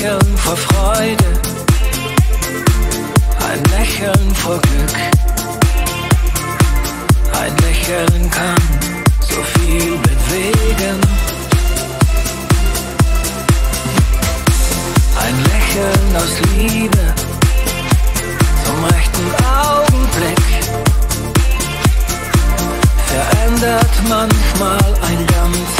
Lächeln vor Freude, ein Lächeln vor Glück. Ein Lächeln kann so viel bewegen. Ein Lächeln aus Liebe zum rechten Augenblick verändert manchmal ein ganzes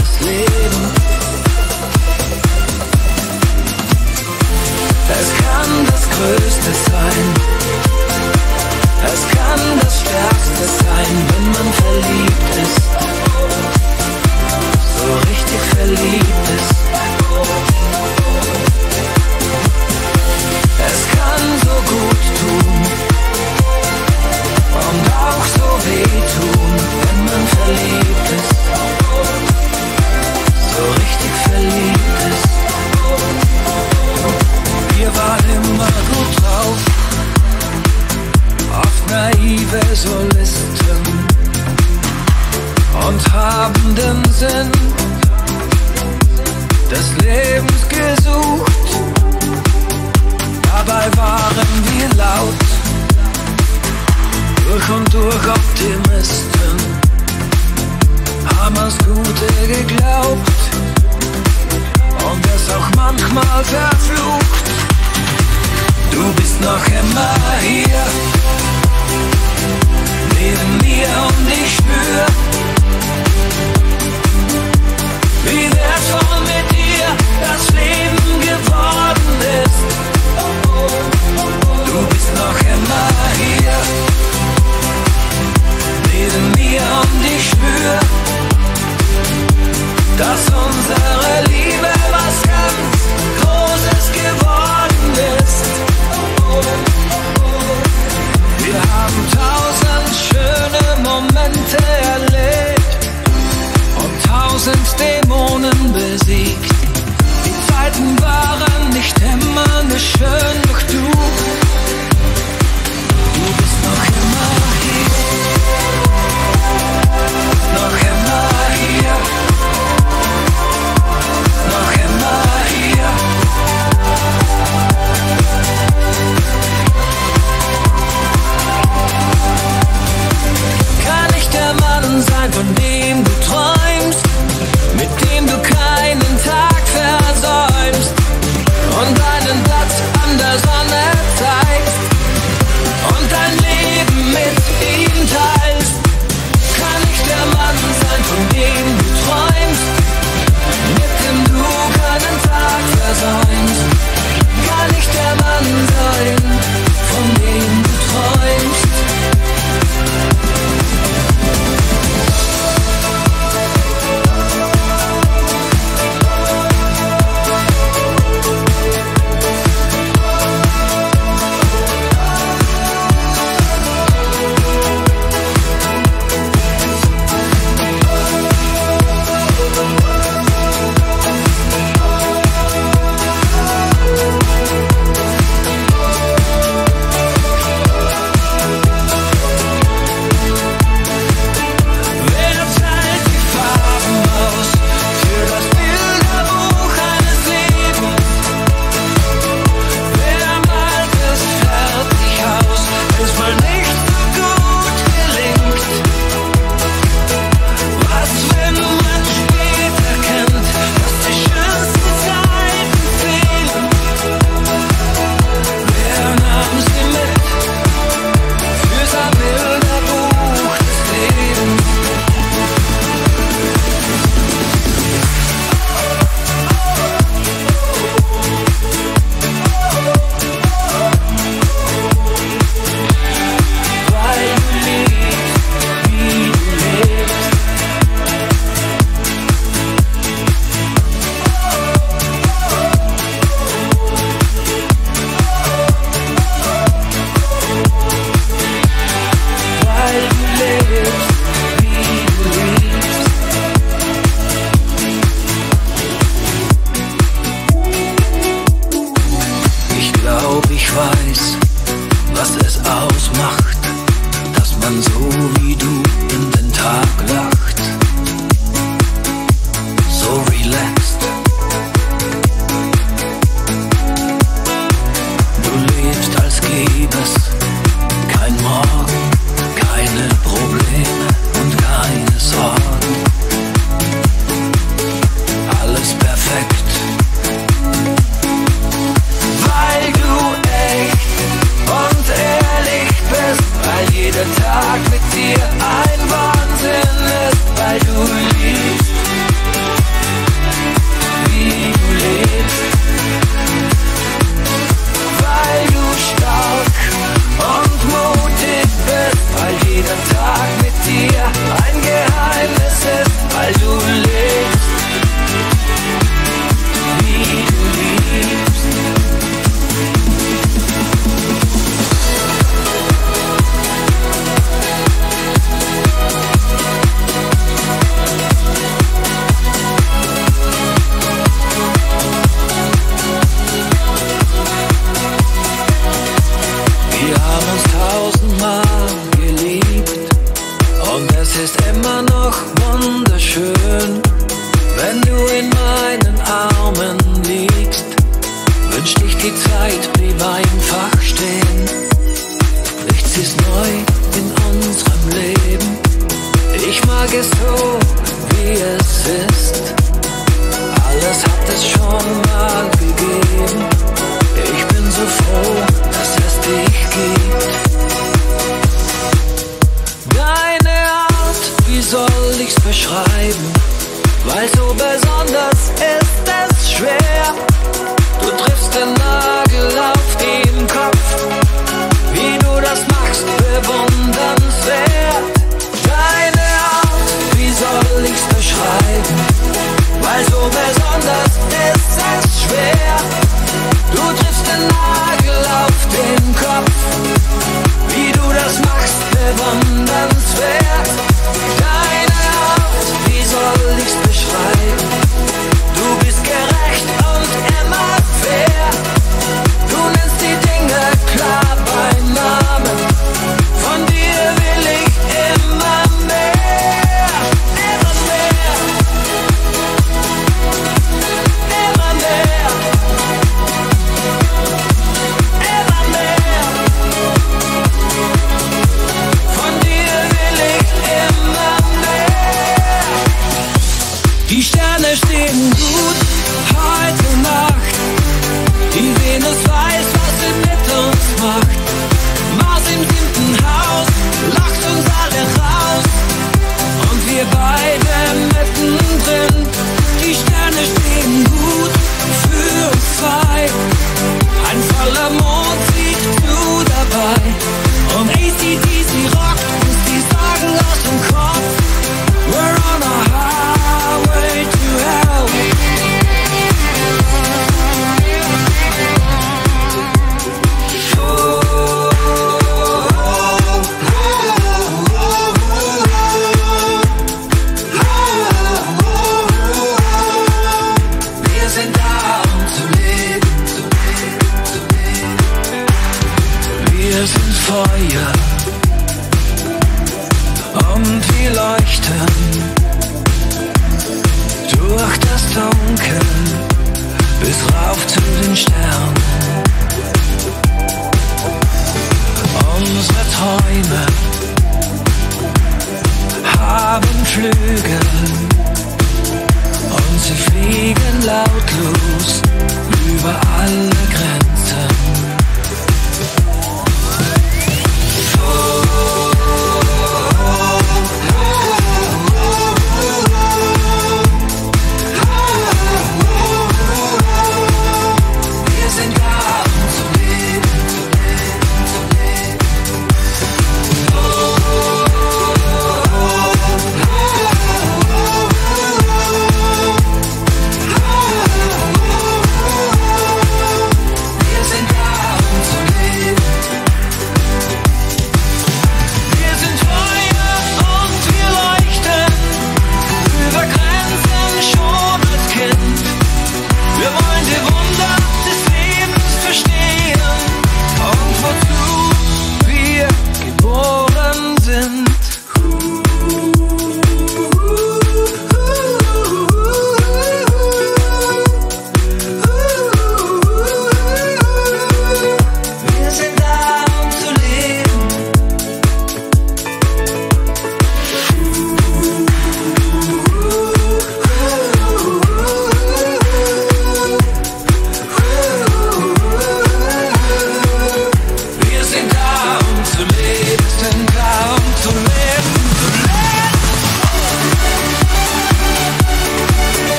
unsere Liebe was ganz Großes geworden ist. Wir haben tausend schöne Momente erlebt und tausend Dämonen besiegt. Die Zeiten waren nicht immer nur schön, doch du Tag mit dir ein Wahnsinn ist, weil du liebst, wie du lebst. Weil du stark und mutig bist, weil jeder Tag mit dir ein Geheimnis ist, weil du lebst. fire. zu den Sternen. Unsere Träume haben Flügel und sie fliegen lautlos über alle Grenzen.